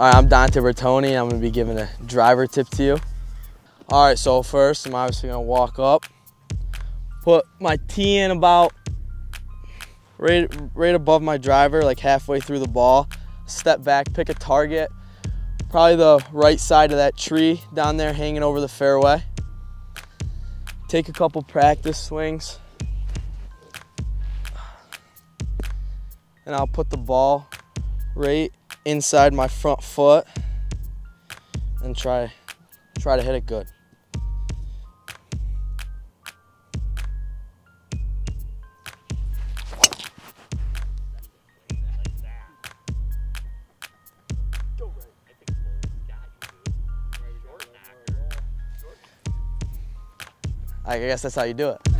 All right, I'm Dante Bertoni. I'm gonna be giving a driver tip to you. All right, so first I'm obviously gonna walk up, put my tee in about right, right above my driver, like halfway through the ball. Step back, pick a target, probably the right side of that tree down there hanging over the fairway. Take a couple practice swings. And I'll put the ball right inside my front foot and try try to hit it good. I guess that's how you do it.